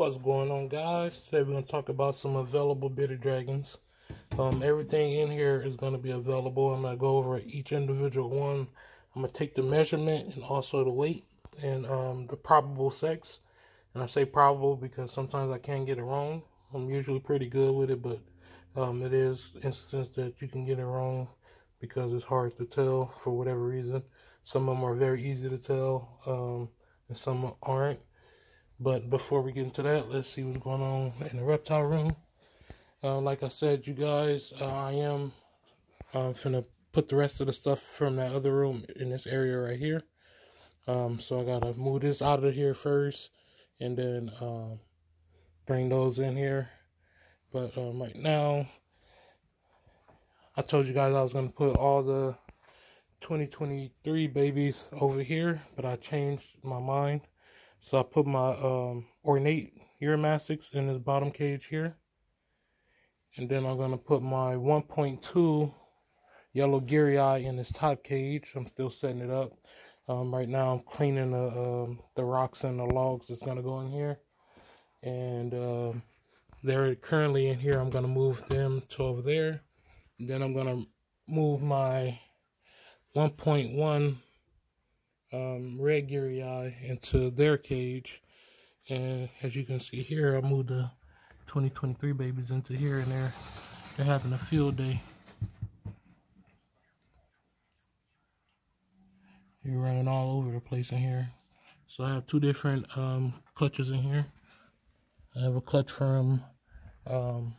What's going on guys? Today we're going to talk about some available bearded dragons. Um, everything in here is going to be available. I'm going to go over each individual one. I'm going to take the measurement and also the weight and um, the probable sex. And I say probable because sometimes I can get it wrong. I'm usually pretty good with it, but um, it is instances that you can get it wrong because it's hard to tell for whatever reason. Some of them are very easy to tell um, and some aren't. But before we get into that, let's see what's going on in the reptile room. Uh, like I said, you guys, uh, I am uh, finna put the rest of the stuff from that other room in this area right here. Um, so I gotta move this out of here first, and then um, bring those in here. But um, right now, I told you guys I was gonna put all the 2023 babies over here, but I changed my mind. So I put my um, ornate Uromastyx in this bottom cage here. And then I'm going to put my 1.2 yellow geyri in this top cage. I'm still setting it up. Um, right now I'm cleaning the, um, the rocks and the logs that's going to go in here. And um, they're currently in here. I'm going to move them to over there. And then I'm going to move my 1.1 um, red eye into their cage. And as you can see here, I moved the 2023 babies into here and they're, they're having a field day. You're running all over the place in here. So I have two different um, clutches in here. I have a clutch from um,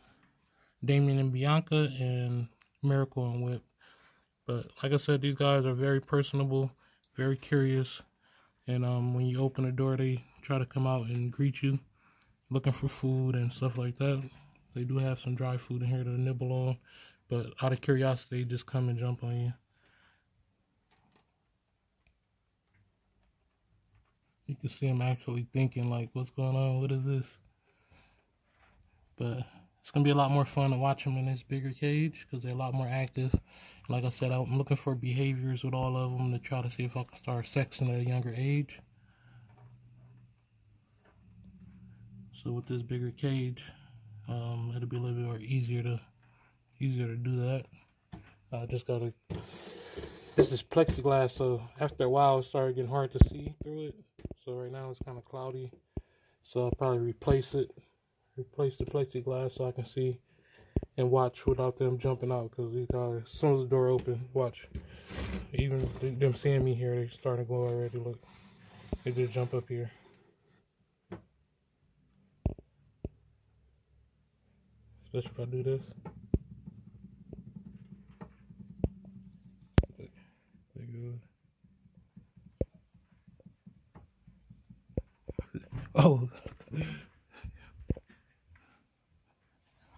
Damien and Bianca and Miracle and Whip. But like I said, these guys are very personable very curious. And um, when you open the door, they try to come out and greet you, looking for food and stuff like that. They do have some dry food in here to nibble on, but out of curiosity, they just come and jump on you. You can see them actually thinking like, what's going on? What is this? But it's going to be a lot more fun to watch them in this bigger cage because they're a lot more active. Like I said, I'm looking for behaviors with all of them to try to see if I can start sexing at a younger age. So with this bigger cage, um, it'll be a little bit easier to easier to do that. I just gotta. This is plexiglass, so after a while it started getting hard to see through it. So right now it's kind of cloudy. So I'll probably replace it, replace the plexiglass so I can see and watch without them jumping out because these guys, as soon as the door open, watch. Even them seeing me here, they starting to go already. Look, they just jump up here. Especially if I do this. They good. Oh.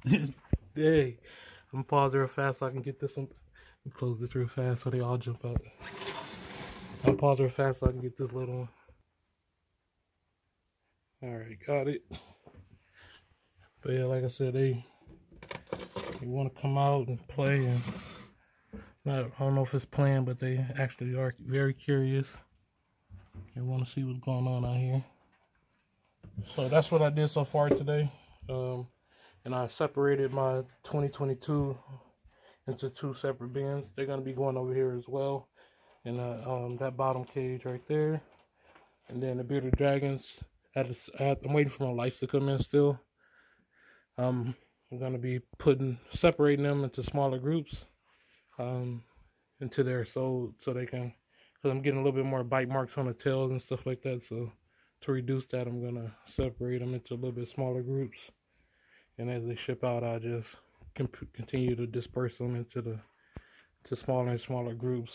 Hey, I'm gonna pause real fast so I can get this one. Close this real fast so they all jump out. I'll pause real fast so I can get this little one. Alright, got it. But yeah, like I said, they they want to come out and play and not, I don't know if it's playing, but they actually are very curious. They want to see what's going on out here. So that's what I did so far today. Um, and I separated my 2022 into two separate bins. They're gonna be going over here as well, in uh, um, that bottom cage right there, and then the bearded dragons. I am waiting for my lights to come in still. Um, I'm gonna be putting separating them into smaller groups, um, into there so so they can, cause I'm getting a little bit more bite marks on the tails and stuff like that. So to reduce that, I'm gonna separate them into a little bit smaller groups and as they ship out, I just continue to disperse them into the to smaller and smaller groups.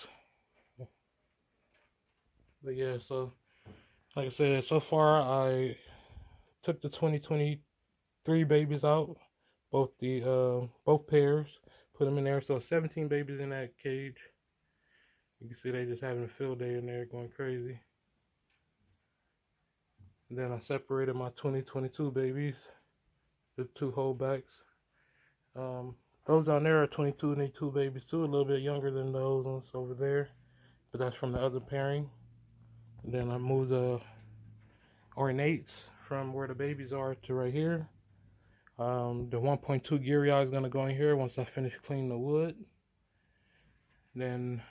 But yeah, so like I said, so far I took the 2023 babies out, both the uh, both pairs, put them in there. So 17 babies in that cage. You can see they just having a field day in there, going crazy. Then I separated my 2022 babies the two holdbacks. Um, those down there are 22 and they babies too, a little bit younger than those ones over there, but that's from the other pairing. And then I moved the ornates from where the babies are to right here. Um, the 1.2 geyri is going to go in here once I finish cleaning the wood. Then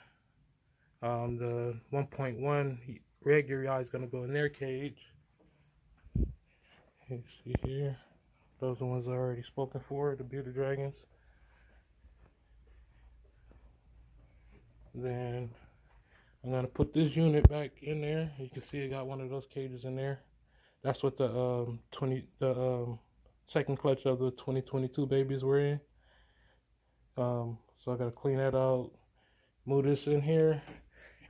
um, the 1.1 red gear is going to go in their cage. You see here, those ones I already spoken for, the bearded dragons. Then I'm gonna put this unit back in there. You can see I got one of those cages in there. That's what the um 20 the um second clutch of the 2022 babies were in. Um, so I gotta clean that out, move this in here,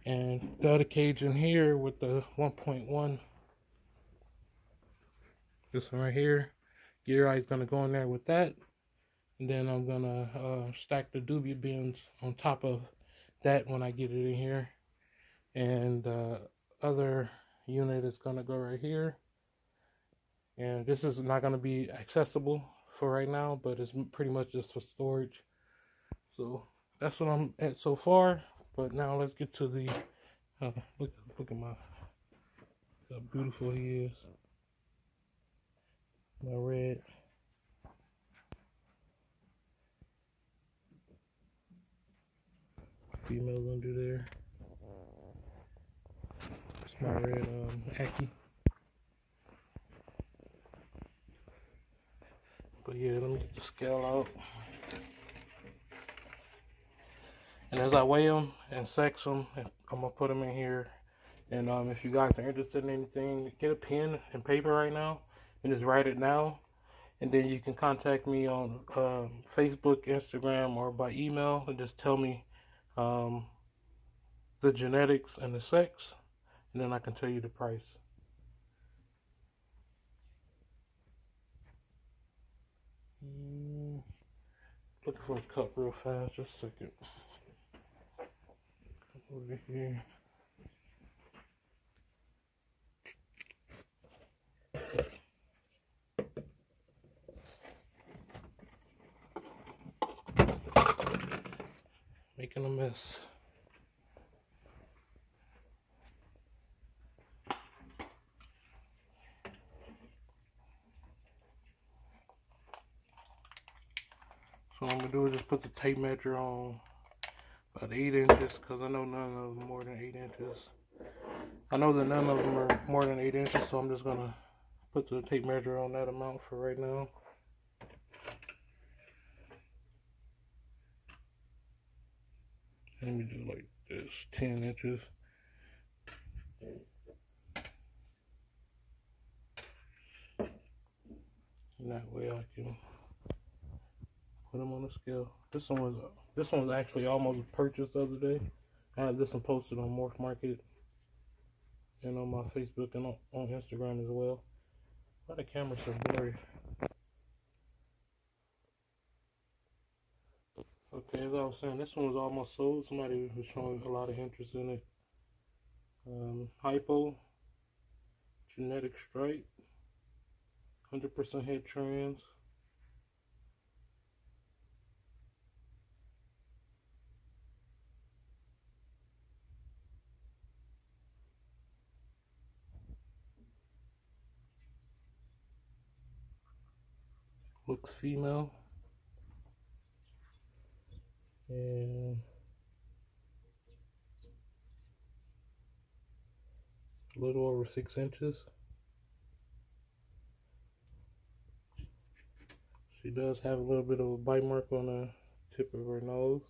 and the other cage in here with the 1.1. This one right here, geyri is gonna go in there with that, and then I'm gonna uh, stack the doobie bins on top of that when I get it in here, and the uh, other unit is gonna go right here. And this is not going to be accessible for right now but it's pretty much just for storage. So that's what i'm at so far. But now let's get to the uh, look look at my how beautiful he is my red females under there it's my red um Aki. But yeah, let me get the scale out. And as I weigh them and sex them, I'm gonna put them in here. And um, if you guys are interested in anything, get a pen and paper right now and just write it now. And then you can contact me on uh, Facebook, Instagram, or by email and just tell me um, the genetics and the sex, and then I can tell you the price. Mm, looking for a cup real fast, just a second. Over here. Making a mess. So what I'm gonna do is just put the tape measure on about eight inches because I know none of them are more than eight inches. I know that none of them are more than eight inches, so I'm just gonna put the tape measure on that amount for right now. Let me do like this, 10 inches. And that way I can Put them on the scale. This one was this one was actually almost purchased the other day. I had this one posted on Morph Market and on my Facebook and on, on Instagram as well. Why the camera so blurry? Okay, as I was saying, this one was almost sold. Somebody was showing a lot of interest in it. Um, hypo, genetic stripe, 100% head trans. looks female. And a little over six inches. She does have a little bit of a bite mark on the tip of her nose.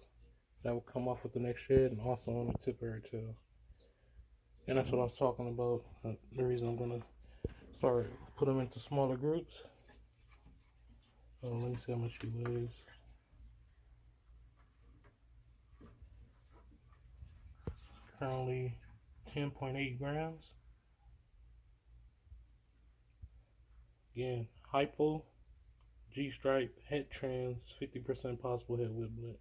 That will come off with the next shed and also on the tip of her tail. And that's what I was talking about. Uh, the reason I'm going to start put them into smaller groups. Oh, let me see how much she weighs. Currently 10.8 grams. Again, hypo, G-stripe, head trans, 50% possible head whiplet.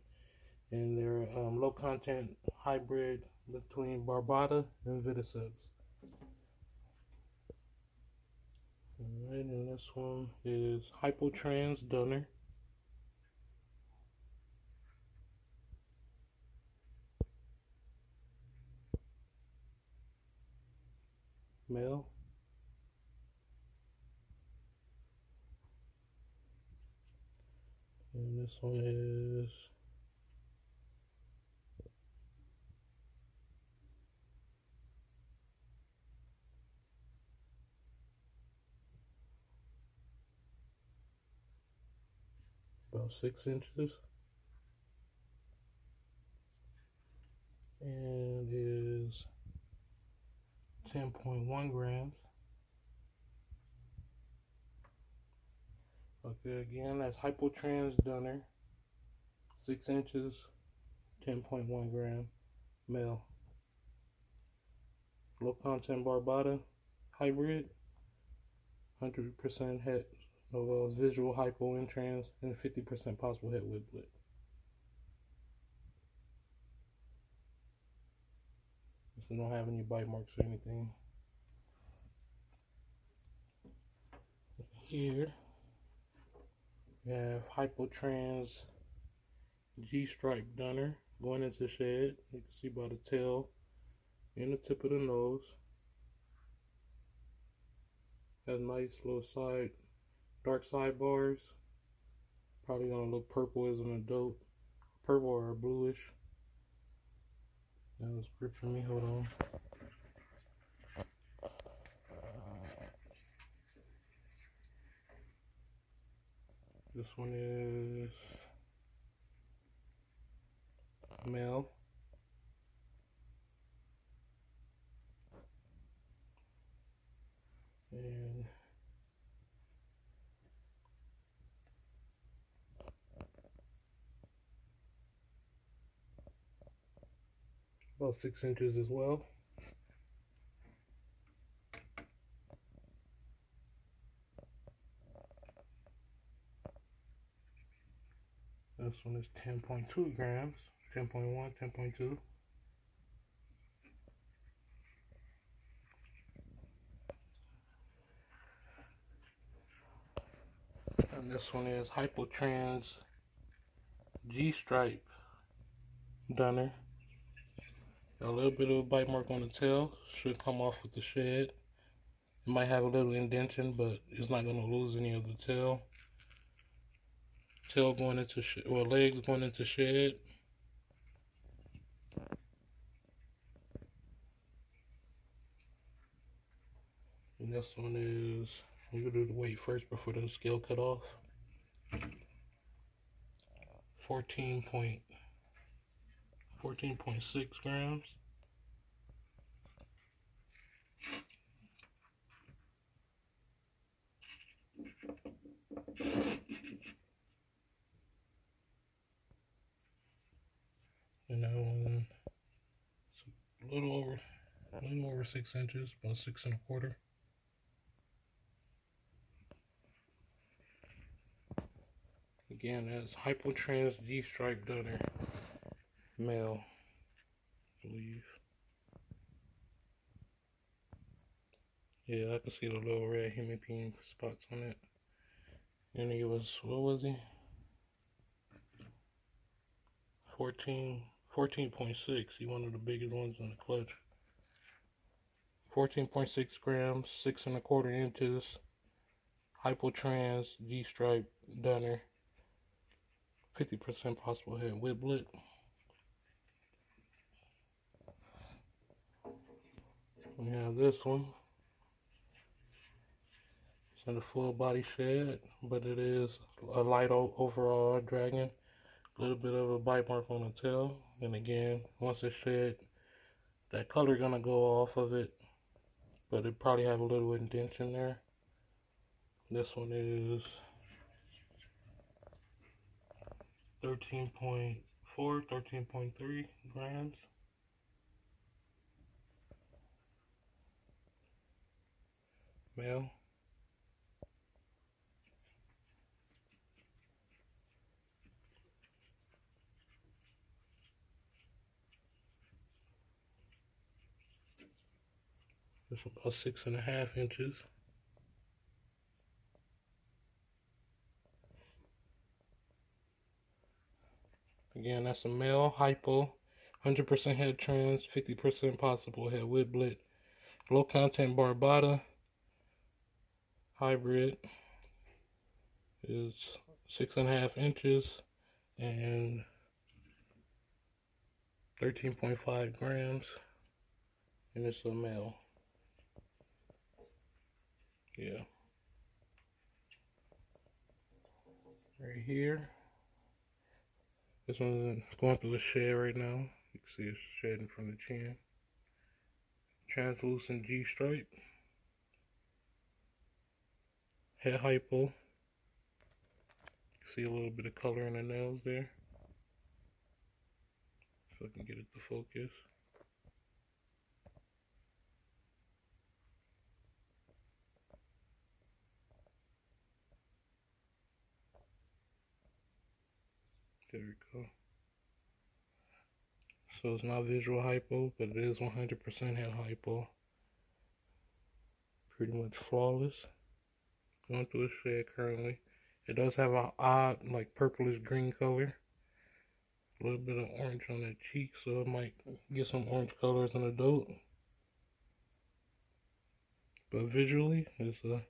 And they're um, low content hybrid between Barbata and Vitticeps. Alright, and this one is Hypotrans Dunner. male and this one is about six inches. And is 10.1 grams. Okay again that's hypotrans dunner six inches 10.1 gram male. Low content barbata hybrid. 100% head of uh, visual hypo in trans and 50% possible head whiplet. So don't have any bite marks or anything. Here we have Hypotrans G-stripe dunner going into shed. You can see by the tail and the tip of the nose. Has nice little side dark side bars. Probably gonna look purple as an adult. Purple or bluish. That was grip for me, hold on. This one is male. About six inches as well. This one is 10.2 grams, 10.1, 10.2. And this one is Hypotrans G-Stripe Dunner. A little bit of a bite mark on the tail. Should come off with the shed. It might have a little indentation, but it's not going to lose any of the tail. Tail going into shed, or legs going into shed. And this one is, I'm going to do the weight first before the scale cut off. 14 point 14.6 grams. And that one, it's a little over, a little over six inches, about six and a quarter. Again, that's Hypotrans D-stripe Dunner male, I believe. Yeah, I can see the little red hemipenis spots on it. And he was, what was he? 14, 14.6. He one of the biggest ones in the clutch. 14.6 grams, six and a quarter inches. Hypotrans G-stripe dunner. 50% possible head whiplet. We have this one. It's in a full body shed, but it is a light overall dragon. A little bit of a bite mark on the tail. And again, once it's shed, that color gonna go off of it, but it probably have a little indentation there. This one is 13.4, 13.3 grams. Male. About six and a half inches. Again, that's a male hypo, 100% head trans, 50% possible head whiplet, low content barbata, hybrid is six and a half inches and 13.5 grams and it's a male. Yeah. Right here. This one's going through the shed right now. You can see it's shedding from the chin. Translucent G head hypo see a little bit of color in the nails there so I can get it to focus. There we go. So it's not visual hypo, but it is 100% head hypo. Pretty much flawless. Going through a shed currently. It does have an odd, like purplish green color a little bit of orange on the cheek, so it might get some orange color as an adult. But visually, it's a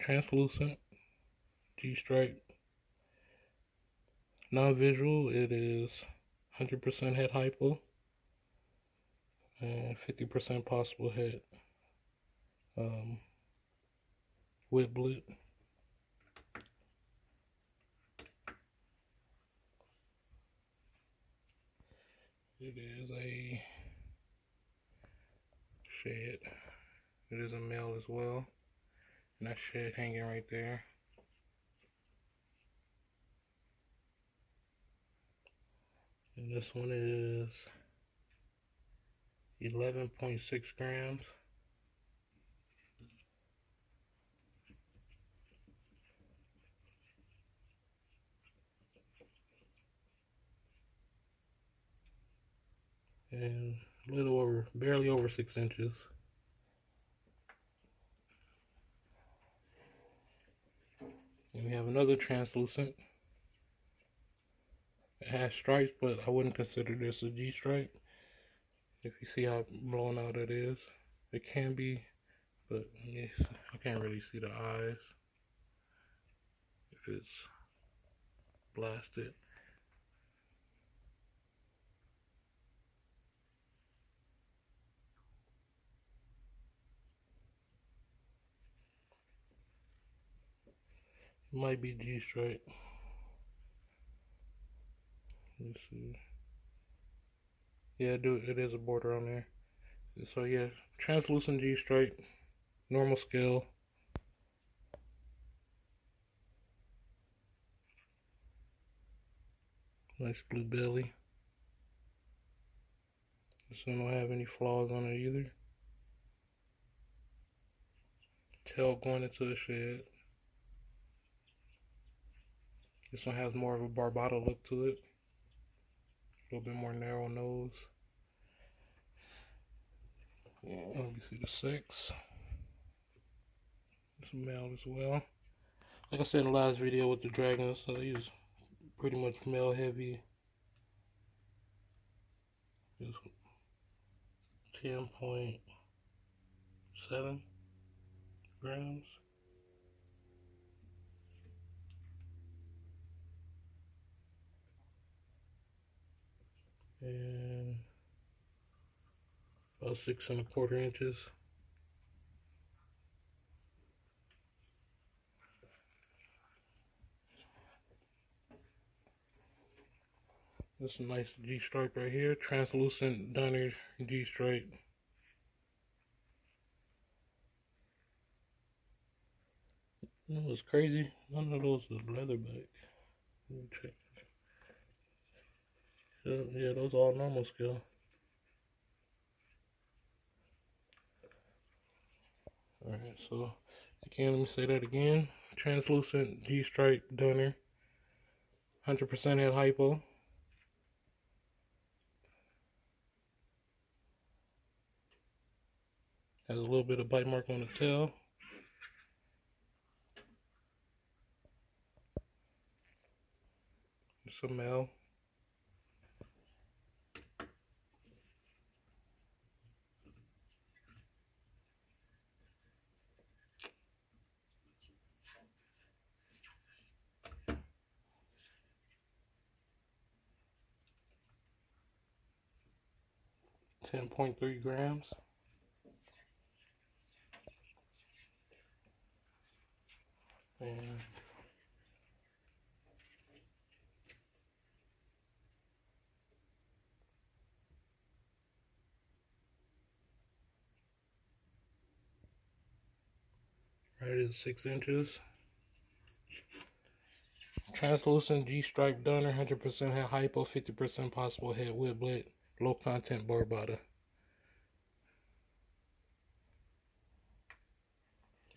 translucent G-stripe. Non-visual, it is 100% head hypo and 50% possible head um, whip It is a shed. It is a male as well. And that shed hanging right there. And this one is 11.6 grams. And a little over, barely over six inches. And we have another translucent. It has stripes, but I wouldn't consider this a G stripe. If you see how blown out it is, it can be, but yes, I can't really see the eyes if it's blasted. Might be G stripe. Let's see. Yeah, do it is a border on there. So yeah, translucent G stripe, normal scale. Nice blue belly. This one don't have any flaws on it either. Tail going into the shed. This one has more of a barbado look to it. A little bit more narrow nose. Yeah, let me see the sex. It's male as well. Like I said in the last video with the dragons, so he's pretty much male heavy. Just 10.7 grams. And about six and a quarter inches. This is a nice G stripe right here, translucent Dunner G stripe. You know what's crazy? None of those is leatherback. Let me check. Yeah, those are all normal scale. Alright, so again, let me say that again. Translucent G-stripe dunner. 100% head hypo. Has a little bit of bite mark on the tail. Some male. 10.3 grams. And right is six inches. Translucent G-stripe dunner, 100% head hypo, 50% possible head whiplet, low content barbata.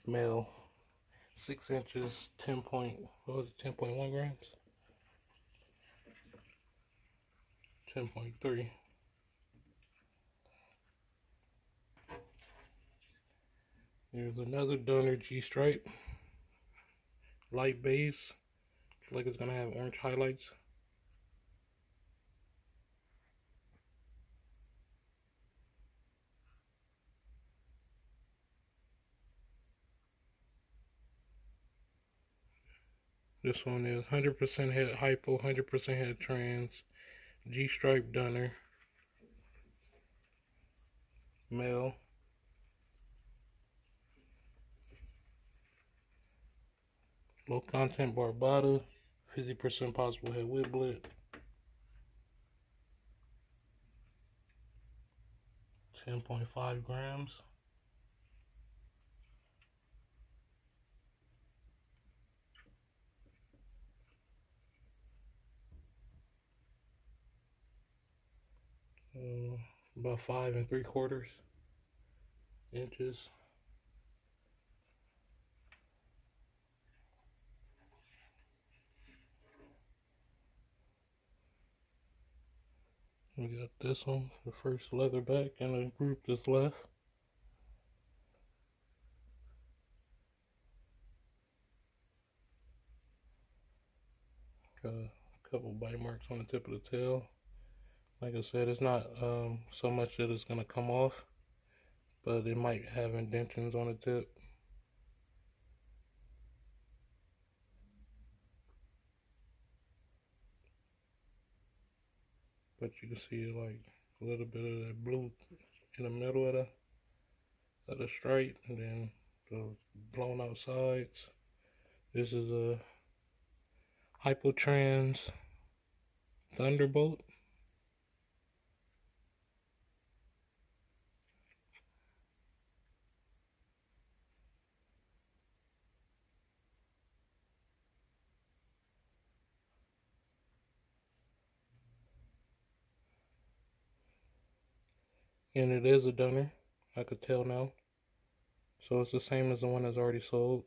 Male, 6 inches, 10 point, what was it, 10.1 grams? 10.3. Here's another dunner G-stripe, light base like it's gonna have orange highlights. This one is 100% head hypo, 100% head trans, G-stripe dunner, male. Low content Barbata, 50% possible head whiplet. Ten point five grams. Uh, about five and three quarters inches. We got this one, the first leatherback, and the group that's left. Got a couple bite marks on the tip of the tail. Like I said, it's not um, so much that it's going to come off, but it might have indentions on the tip. but you can see like a little bit of that blue in the middle of the of the stripe and then the blown out sides. This is a Hypotrans Thunderbolt. And it is a dunner. I could tell now so it's the same as the one that's already sold.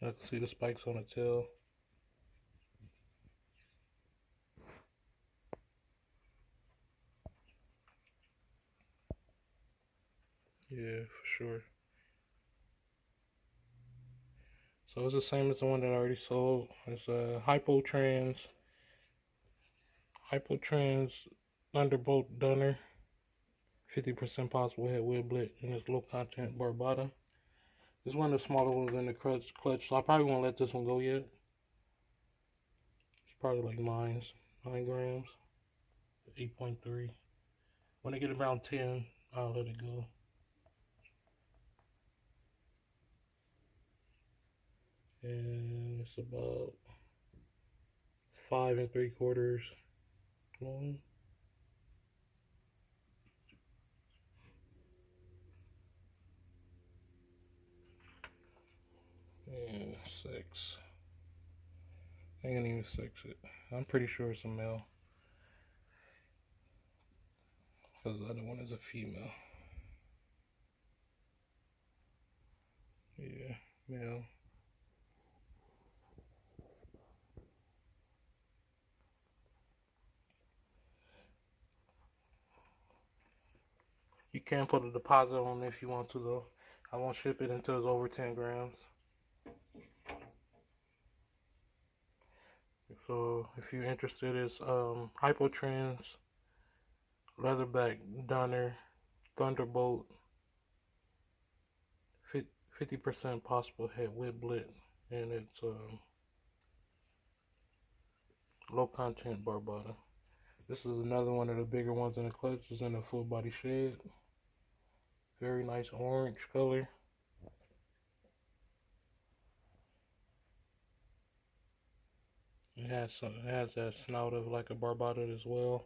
I can see the spikes on the tail. Yeah for sure. So it's the same as the one that I already sold. It's a Hypotrans. Hypotrans Thunderbolt Dunner, 50% possible head whiplet, and this low content Barbata. This one of the smaller ones in the clutch, clutch, so I probably won't let this one go yet. It's probably like mine's, 9 grams, 8.3. When I get around 10, I'll let it go. And it's about five and three quarters long. And six. I ain't gonna even six it. I'm pretty sure it's a male. Because the other one is a female. Yeah, male. You can put a deposit on if you want to though. I won't ship it until it's over 10 grams. So if you're interested, it's um, Hypotrans, Leatherback Dunner, Thunderbolt, 50% possible head whiplet, and it's um, low content Barbata. This is another one of the bigger ones in the clutch. It's in a full body shed. Very nice orange color. It has some, it has that snout of like a Barbado as well.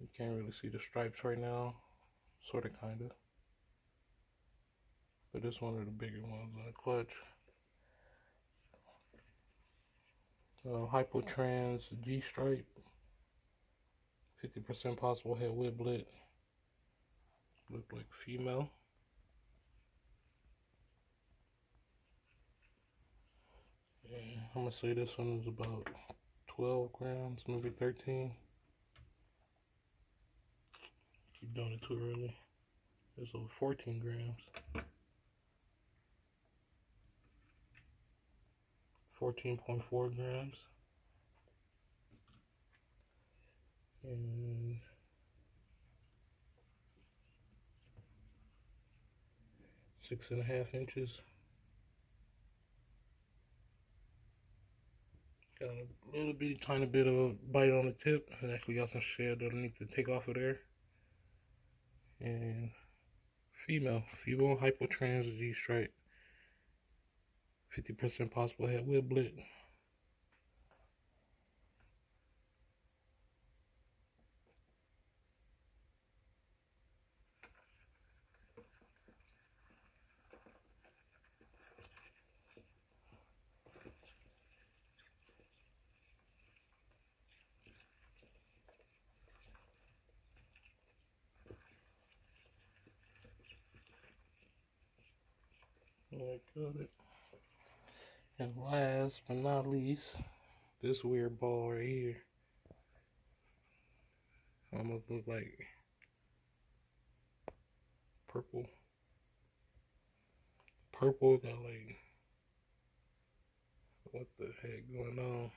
You can't really see the stripes right now. Sort of, kind of. But this one of the bigger ones on the clutch. Uh, Hypotrans G stripe. 50% possible head whiplet. Look like female. I'm gonna say this one is about 12 grams, maybe 13. Keep doing it too early. It's over 14 grams. 14.4 grams. And six and a half inches. Got a little bitty tiny bit of a bite on the tip. I actually got some shed that I need to take off of there. And female, female hypotrans G stripe. 50% possible head whiplet. I it. And last but not least, this weird ball right here. Almost look like purple. Purple got like what the heck going on?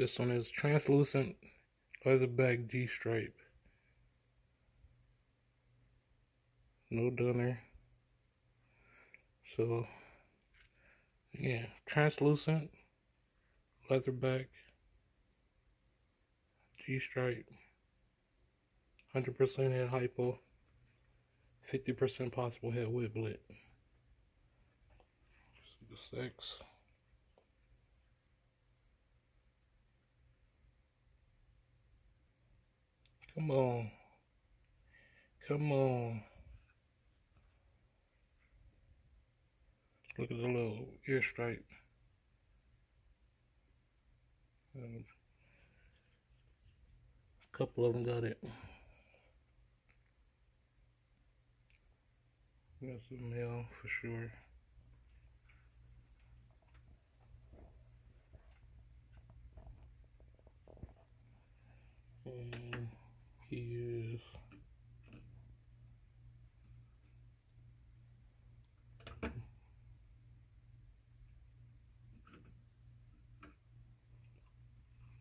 This one is translucent leatherback G stripe. No dunner. So, yeah, translucent leatherback G stripe. 100% head hypo. 50% possible head whiplet. See the sex. Come on. Come on. Look at the little ear stripe. Um, a couple of them got it. That's a male for sure. And is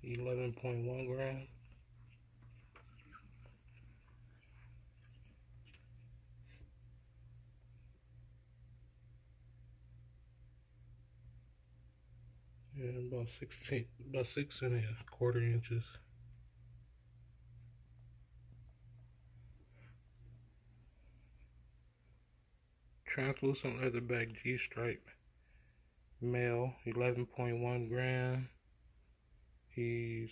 eleven point one gram. And about sixteen, about six and a quarter inches. Translucent leather leatherback G-stripe male, 11.1 gram. He's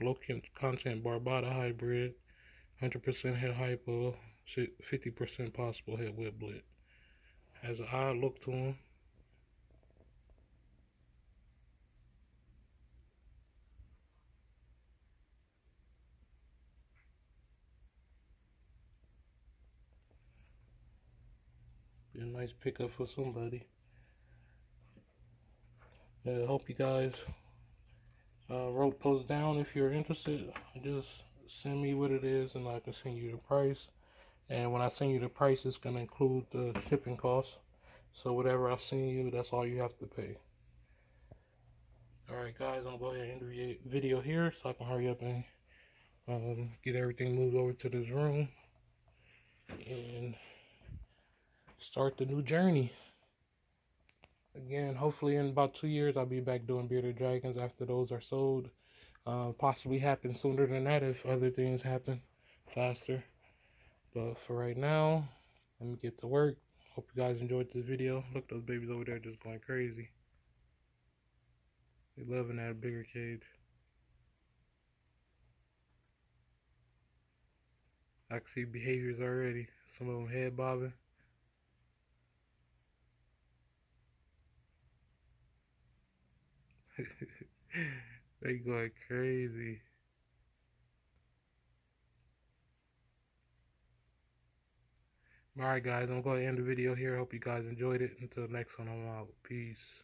low content Barbado hybrid, 100% head hypo, 50% possible head whiplet. Has an odd look to him. Be up for somebody. I hope you guys uh, wrote those down if you're interested. Just send me what it is and I can send you the price. And when I send you the price, it's going to include the shipping costs. So whatever I send you, that's all you have to pay. Alright guys, I'm gonna go ahead and end the video here so I can hurry up and um, get everything moved over to this room and start the new journey. Again, hopefully in about two years I'll be back doing bearded dragons after those are sold. Uh, possibly happen sooner than that if other things happen faster. But for right now, let me get to work. Hope you guys enjoyed this video. Look, those babies over there just going crazy. They loving that bigger cage. I can see behaviors already. Some of them head bobbing. they going crazy. Alright guys, I'm going to end the video here. Hope you guys enjoyed it. Until next one, I'm out. Peace.